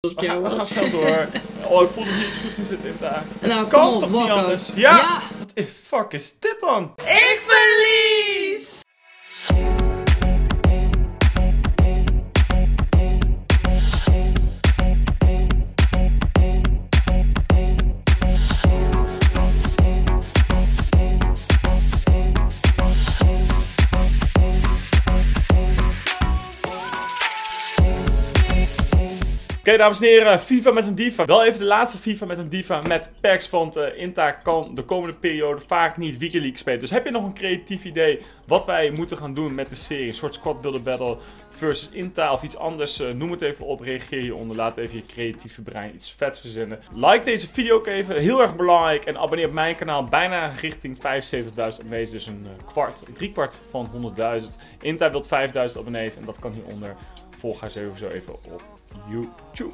Ik We gaan, jou we gaan was. snel door. Oh, ik voel nog iets goeds in zitten in daar. Nou, Kan op, toch niet anders? Ja! ja! Wat de fuck is dit dan? Ik verlies! Oké, dames en heren, FIFA met een diva. Wel even de laatste FIFA met een diva met packs, want eh, Inta kan de komende periode vaak niet Weekend spelen. Dus heb je nog een creatief idee wat wij moeten gaan doen met de serie? Een soort squad builder battle versus Inta of iets anders? eh, noem het even op, reageer hieronder. Laat even je creatieve brein iets vets verzinnen. Like deze video ook even, heel erg belangrijk. En abonneer op mijn kanaal, bijna richting 75.000 abonnees. Dus een eh, kwart, drie kwart van 100.000. Inta wilt 5.000 abonnees en dat kan hieronder. Volg haar sowieso even op YouTube.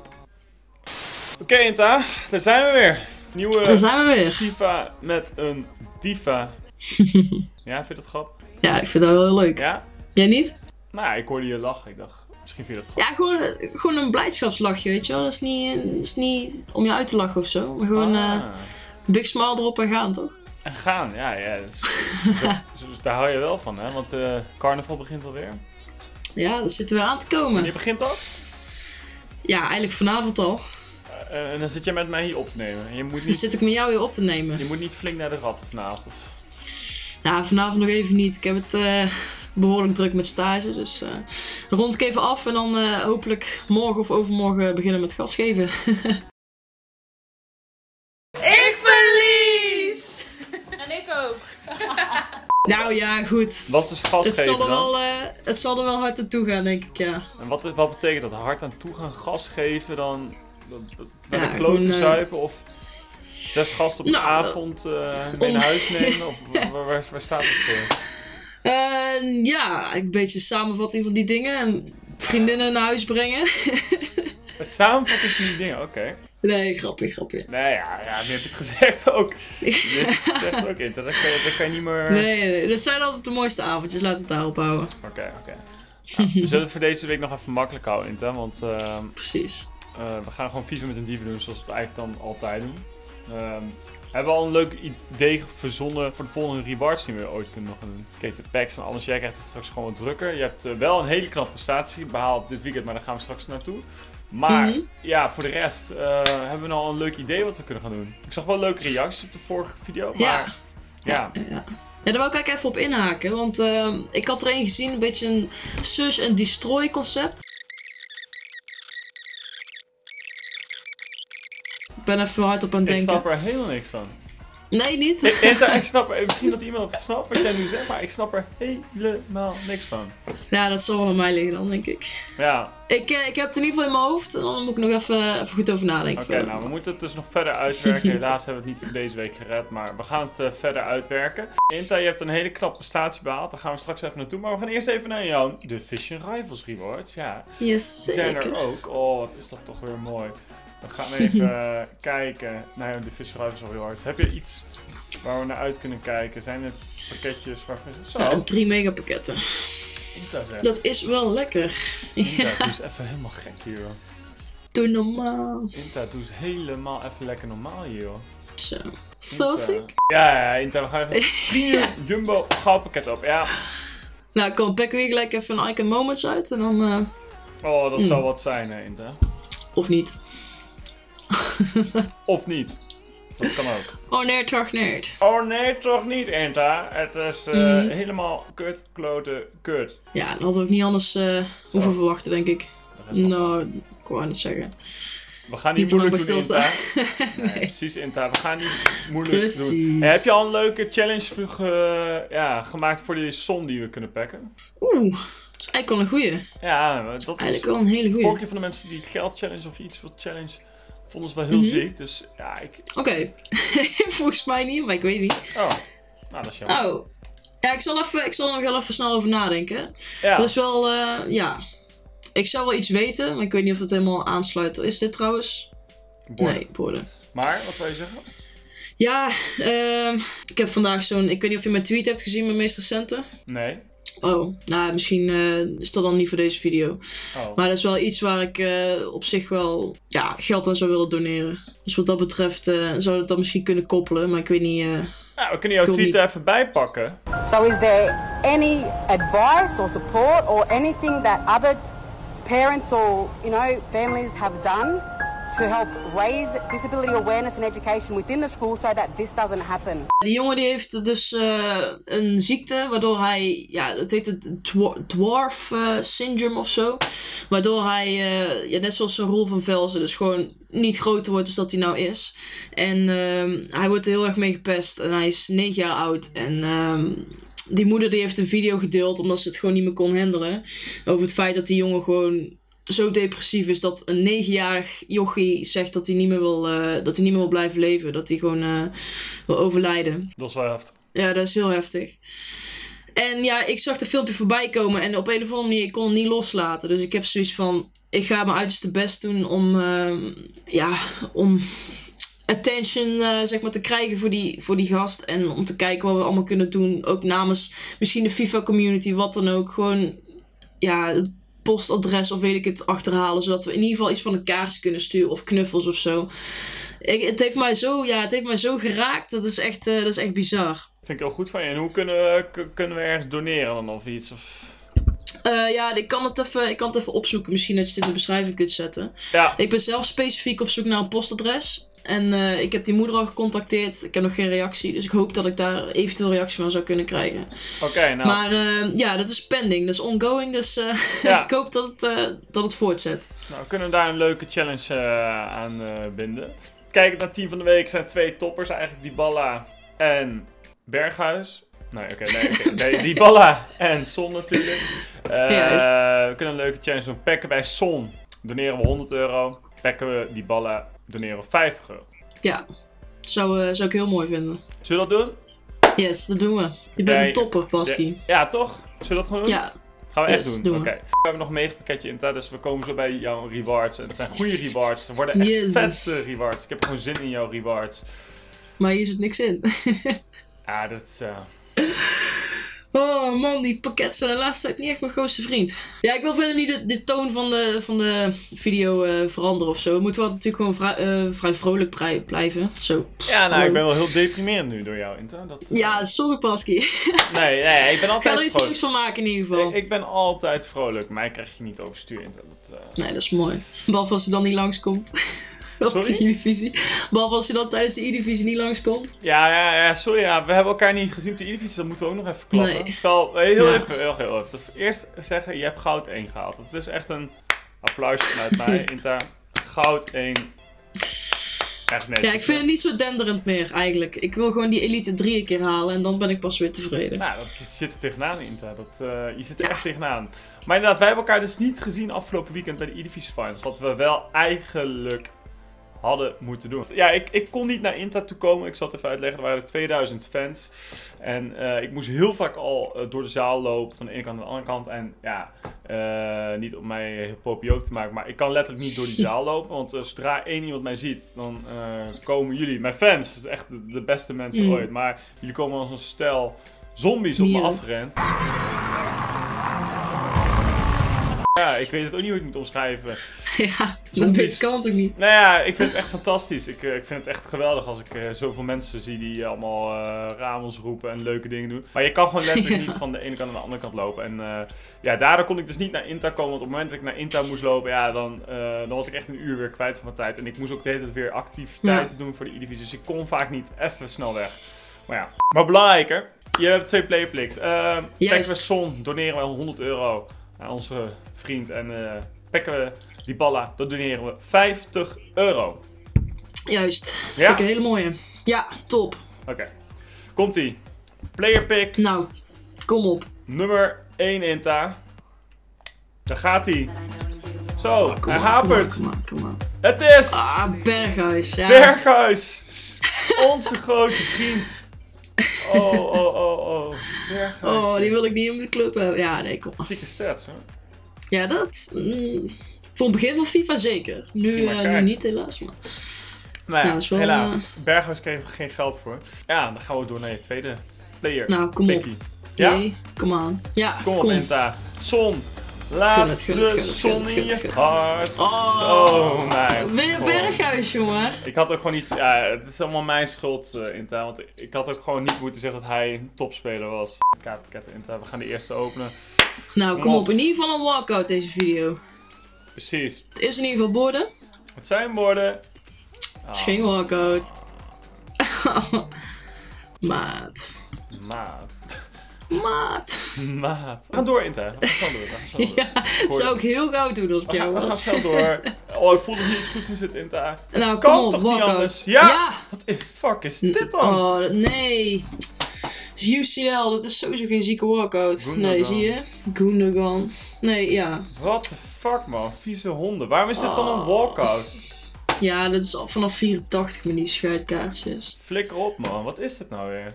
Oké, Inta, daar zijn we weer. Nieuwe Daar zijn we weer. FIFA met een diva. ja, vind je dat grappig? Ja, ik vind dat wel heel leuk. Ja? Jij niet? Nou, ik hoorde je lachen. Ik dacht, misschien vind je dat grappig. Ja, gewoon, gewoon een blijdschapslachje, weet je wel. Dat is, niet, dat is niet om je uit te lachen of zo. Maar gewoon Ah. big smile erop en gaan, toch? En gaan, ja, ja. dat is- zo- zo- daar hou je wel van, hè? Want eh carnaval begint alweer. Ja, dat zit er weer aan te komen. Wanneer begint dat? Ja, eigenlijk vanavond al. Eh, en dan zit je met mij hier op te nemen. En je moet Dan niet, zit ik met jou weer op te nemen. je moet niet flink naar de ratten vanavond. Of... Nou, vanavond nog even niet. Ik heb het behoorlijk druk met stage. Dus eh, rond ik even af en dan eh, hopelijk morgen of overmorgen beginnen met gas geven. Ik verlies! En ik ook. nou ja, goed. Wat is gas Het geven zal, er dan? wel, eh, het zal er wel hard naartoe gaan, denk ik, ja. En wat, wat betekent dat? Hard aan toe gaan gas geven dan? dat- dat- Naar Ja, de kloot gewoon, te eh, zuipen? Of zes gasten op een Nou, avond eh mee naar huis nemen? Of waar, waar, waar- waar staat het voor? Eh, ja, een beetje samenvatting van die dingen. En vriendinnen naar huis brengen. Een samenvatting van die dingen, oké. nee, grapje, grapje. Nee, ja, ja, nu heb je het gezegd ook. Je het gezegd ook. Dat kan, je- dat kan je niet meer... Nee, nee. Dat zijn altijd de mooiste avondjes. Laat het daarop houden. Oké, oké. Nou, we zullen het voor deze week nog even makkelijk houden, Inter. Want ehm, Precies. eh, we gaan gewoon FIFA met een dieven doen zoals we het eigenlijk dan altijd doen. We hebben al een leuk idee verzonnen voor de volgende rewards die we ooit kunnen nog doen. Kijk, de packs en alles. Jij krijgt het straks gewoon wat drukker. Je hebt eh, wel een hele knappe prestatie behaald dit weekend, maar daar gaan we straks naartoe. Maar Mhm. ja, voor de rest eh, hebben we al een leuk idee wat we kunnen gaan doen. Ik zag wel leuke reacties op de vorige video, maar Ja. ja. Ja, ja. Daar wou ik eigenlijk even op inhaken. Want ehm, ik had er een gezien, een beetje een search and destroy concept. Ben even hard op aan het ik denken. snap er helemaal niks van. Nee, niet? Ik, ik, ik snap er, misschien dat iemand het snapt wat jij nu zegt, maar ik snap er helemaal niks van. Ja, dat zal wel aan mij liggen dan, denk ik. Ja, Ik, eh, ik heb het in ieder geval in mijn hoofd. En dan moet ik nog even, even goed over nadenken. oké, nou we moeten het dus nog verder uitwerken. Helaas hebben we het niet voor deze week gered, maar we gaan het eh, verder uitwerken. Inta, je hebt een hele knappe prestatie behaald, daar gaan we straks even naartoe. Maar we gaan eerst even naar jou. De Vision Rivals Rewards, ja. Yes, Die zijn er ook. Oh, wat is dat toch weer mooi. We gaan even eh, kijken naar de Rivals Rewards. Heb je iets waar we naar uit kunnen kijken? Zijn het pakketjes waarvan zegt, Ja, zo, drie megapakketten. Dat is wel lekker. Inta, Ja, eens even helemaal gek hier, joh. doe normaal. Inta, doe eens helemaal even lekker normaal hier, joh. Zo. Zo ziek. Ja, ja, Inta, we gaan even premium jumbo goudpakket op. Ja, Nou, ik kan pakken weer gelijk even een Icon Moments uit. En dan... eh, oh, dat Mm. zou wat zijn, hè, Inta. of niet. Of niet. Dat kan ook. Oh, nerd, toch nerd. Oh nee, toch niet, Inta. Het is eh, Mhm. helemaal kut, klote, kut. Ja, dat hadden we ook niet anders eh hoeven verwachten, denk ik. Nou, ik wou niet zeggen. We gaan niet, Niet moeilijk doen, stilstaan. Inta. Nee, precies, Inta. We gaan niet moeilijk doen. Hey, heb je al een leuke challenge ge- ja, gemaakt voor die som die we kunnen pakken? Oeh, dat is eigenlijk wel een goeie. Ja, dat was Eigenlijk wel een hele vorige goeie. keer van de mensen die geld challenge of iets wil challenge, vonden ze wel heel Mhm. ziek. Dus ja, ik... Oké, volgens mij niet, maar ik weet niet. Oh, nou dat is jammer. Oh, ja, ik zal, even, ik zal er nog wel even snel over nadenken. ja. Dat is wel, eh, ja. Ik zou wel iets weten, maar ik weet niet of het helemaal aansluit. Is dit trouwens? borden. Nee, borden. Maar, wat wil je zeggen? Ja, ehm, ik heb vandaag zo'n. Ik weet niet of je mijn tweet hebt gezien, mijn meest recente. Nee. Oh, nou, misschien eh, is dat dan niet voor deze video. Oh. Maar dat is wel iets waar ik eh, op zich wel ja, geld aan zou willen doneren. Dus wat dat betreft eh, zou dat misschien kunnen koppelen. Maar ik weet niet. eh, Nou, we kunnen jouw tweet niet. er even bijpakken. So, is there any advice or support or anything that other parents or you know families have done to help raise disability awareness and education within the school so that this doesn't happen? Die jongen die heeft dus eh, een ziekte waardoor hij, ja, dat heet het dwar- dwarf eh, syndrome of zo. Waardoor hij, eh, ja, net zoals zijn rol van Velzen, dus gewoon niet groter wordt dan dat hij nou is. En ehm, hij wordt er heel erg mee gepest en hij is 9 jaar oud. En ehm, die moeder die heeft een video gedeeld omdat ze het gewoon niet meer kon handelen. Over het feit dat die jongen gewoon zo depressief is dat een negenjarig jochie zegt dat hij niet meer wil, eh, dat hij niet meer wil blijven leven. Dat hij gewoon eh, wil overlijden. Dat is wel heftig. Ja, dat is heel heftig. En ja, ik zag de filmpje voorbij komen en op een of andere manier ik kon het niet loslaten. Dus ik heb zoiets van, ik ga mijn uiterste best doen om, ehm, ja, om attention eh, zeg maar te krijgen voor die, voor die gast. En om te kijken wat we allemaal kunnen doen. Ook namens misschien de FIFA community, wat dan ook. Gewoon, ja, postadres of weet ik het achterhalen. Zodat we in ieder geval iets van een kaartje kunnen sturen of knuffels of zo. Ik, het, heeft mij zo, ja, het heeft mij zo geraakt. Dat is echt, eh, dat is echt bizar. Vind ik heel goed van je. En hoe kunnen we, kunnen we ergens doneren dan of iets? Of... Eh, ja, ik kan, het even, ik kan het even opzoeken. Misschien dat je het in de beschrijving kunt zetten. Ja, Ik ben zelf specifiek op zoek naar een postadres. En eh, ik heb die moeder al gecontacteerd. Ik heb nog geen reactie. Dus ik hoop dat ik daar eventueel reactie van zou kunnen krijgen. oké. nou, Maar eh, ja, dat is pending. Dat is ongoing. Dus eh, Ja. ik hoop dat het, eh, dat het voortzet. nou, kunnen we daar een leuke challenge aan binden. Kijkend naar team van de week zijn twee toppers eigenlijk. Dybala en Berghuis. Nee, oké. nee, nee, Dybala en Son natuurlijk. We kunnen een leuke challenge doen. Pakken bij Son doneren we 100 euro. Pakken we Dybala doneren we 50 euro. Ja, zou, eh, zou ik heel mooi vinden. Zullen we dat doen? Yes, dat doen we. Je bent een topper, Baski. Ja, toch? Zullen we dat gewoon doen? Ja, Gaan we echt doen? doen Oké. we. We hebben nog een mega pakketje in dus we komen zo bij jouw rewards. En het zijn goede rewards. Er worden echt Yes. vette rewards. Ik heb gewoon zin in jouw rewards. maar hier zit niks in. Ja, dat... eh, Oh man, die pakketten zijn de laatste tijd niet echt mijn grootste vriend. Ja, ik wil verder niet de, de toon van de, van de video eh, veranderen of zo. Het moet wel natuurlijk gewoon vrij, eh, vrij vrolijk blijven. Zo. Ja, nou, ik ben wel heel deprimerend nu door jou, Inta. Dat, eh, Ja, sorry Paski. Nee, nee, ik ben Ik ga er altijd iets leuks van maken in ieder geval. Ik, ik ben altijd vrolijk. Mij krijg je niet overstuur, Inta. Dat, eh, Nee, dat is mooi. Behalve als ze dan niet langskomt. Op Sorry? de E-divisie. Behalve als je dan tijdens de E-divisie niet langskomt. Ja, ja, ja, sorry, ja, we hebben elkaar niet gezien op de Eredivisie, dat moeten we ook nog even klappen. Nee. Wel, eh, heel Ja. even, heel, heel even. Dus eerst zeggen, je hebt goud 1 gehaald. Dat is echt een applausje vanuit mij, Inta. Goud 1. Echt netjes. Ja, ik vind het niet zo denderend meer eigenlijk. Ik wil gewoon die Elite 3 een keer halen en dan ben ik pas weer tevreden. Nou, dat zit er tegenaan, Inta. Dat, eh, je zit er Ja. echt tegenaan. Maar inderdaad, wij hebben elkaar dus niet gezien afgelopen weekend bij de Eredivisie Finals. Wat we wel eigenlijk hadden moeten doen. Ja, ik, ik kon niet naar Inta toe komen. Ik zal het even uitleggen. Er waren 2000 fans. En eh, ik moest heel vaak al eh, door de zaal lopen. Van de ene kant naar de andere kant. En ja, eh, niet om mij popiook te maken. Maar ik kan letterlijk niet door die zaal lopen. Want zodra één iemand mij ziet, dan komen jullie, mijn fans. Echt de, de beste mensen Mm. ooit. Maar jullie komen als een stel zombies op me afgerend. Ja, ik weet het ook niet hoe ik het moet omschrijven. ja, dat Zombies. kan het ook niet. Nou ja, ik vind het echt fantastisch. Ik, eh, ik vind het echt geweldig als ik eh, zoveel mensen zie die allemaal eh ramels roepen en leuke dingen doen. Maar je kan gewoon letterlijk Ja. niet van de ene kant naar de andere kant lopen. En eh, ja, daardoor kon ik dus niet naar Inta komen. Want op het moment dat ik naar Inta moest lopen, ja, dan, eh, dan was ik echt een uur weer kwijt van mijn tijd. En ik moest ook de hele tijd weer activiteiten doen voor de E-divisie. Dus ik kon vaak niet even snel weg. Maar ja, maar belangrijker. Je hebt twee playplicks. Uh, we Son doneren we 100 euro aan onze vriend. En eh pakken we die balla, dat doneren we 50 euro. Juist. Ja? Vind ik een hele mooie. Ja, top. Oké. Komt-ie. Player pick Nou, kom op. nummer 1 Inta. Daar gaat hij. Zo, hij hapert. Het is Ah, Berghuis. Ja. Berghuis. Onze grote vriend. Oh, oh, oh, oh. Oh, die wil ik niet in de club hebben. Ja, nee, kom. Zieke stats, hoor. Ja, dat... mm, voor het begin van FIFA zeker. Nu, eh, niet helaas, maar... Nou ja, helaas. Berghuis kreeg er geen geld voor. Ja, dan gaan we door naar je tweede player. Nou, kom op. Ja? Jee, come on. Ja, Kom op, kom. Inta. Zon. Laat de zon in je hart. Oh, Oh, mijn Weer berghuis, jongen. Ik had ook gewoon niet... Ja, het is allemaal mijn schuld, eh Inta. Want ik had ook gewoon niet moeten zeggen dat hij een topspeler was. Kaartpakketten, Inta. We gaan de eerste openen. Nou, Kom kom op. op. In ieder geval een walkout deze video. Precies. Het is in ieder geval borden. Het zijn woorden. Het is geen walkout. Maat. Maat. Maat. Maat. We gaan door, Inta. We gaan snel door. We gaan snel door. Ja, dat zou ik heel gauw doen als ik jou we gaan was. snel door. Oh, ik voel nog niet iets goeds in zitten, Inta. Nou, Kan kom op, toch niet walkout. anders? Ja! ja. Wat in fuck is dit dan? Oh, dat- nee. Is UCL, dat is sowieso geen zieke walkout. Gundogan. Nee, zie je? Gundogan. Nee, ja. What the fuck, man. Vieze honden. Waarom is dit dan een Oh. walkout? Ja, dat is al vanaf 84 met die scheidkaartjes. Flikker op, man. Wat is dit nou weer?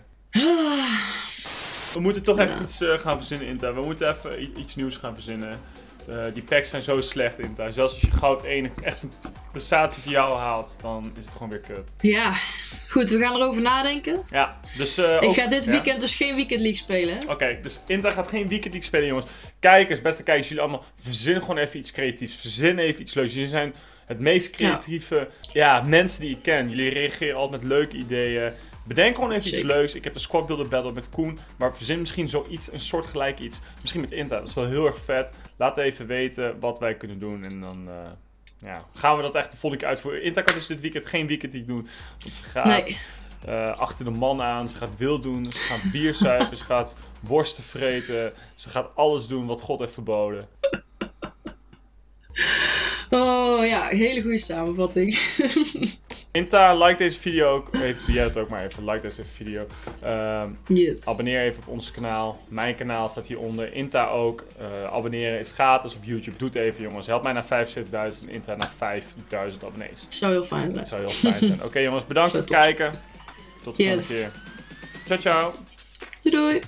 We moeten toch even iets eh, gaan verzinnen, Inta. We moeten even iets nieuws gaan verzinnen. Eh, die packs zijn zo slecht, Inta. Zelfs als je goud 1 echt een prestatie voor jou haalt, dan is het gewoon weer kut. Ja, goed, we gaan erover nadenken. Ja, dus... eh, Ik ook- ga dit ja. weekend dus geen Weekend League spelen? Oké, dus Inter gaat geen weekend league spelen, jongens. Kijkers, beste kijkers, jullie allemaal, verzin gewoon even iets creatiefs. Verzin even iets leuks. Jullie zijn het meest creatieve ja. mensen die ik ken. Jullie reageren altijd met leuke ideeën. Bedenk gewoon even iets leuks. Ik heb een squad builder battle met Koen, maar verzin misschien zoiets, een soortgelijk iets. Misschien met Inta, dat is wel heel erg vet. Laat even weten wat wij kunnen doen en dan... eh, ja, gaan we dat echt de volgende keer uitvoeren. Inta kan dus dit weekend geen weekend league doen. Want ze gaat Nee. eh, achter de man aan. Ze gaat wild doen. Ze gaat bier zuipen. ze gaat worsten vreten. Ze gaat alles doen wat God heeft verboden. Oh ja, hele goede samenvatting. Inta, like deze video ook. Even, doe jij het ook maar even. Like deze video. Ehm, yes. abonneer even op ons kanaal. Mijn kanaal staat hieronder. Inta ook. Eh, abonneren is gratis op YouTube. Doe het even jongens. Help mij naar 75.000 en Inta naar 5.000 abonnees. Zou heel fijn zijn. Dat zou heel fijn zijn. Oké jongens, bedankt voor het top kijken. Tot de Yes. volgende keer. Ciao ciao. Doei doei.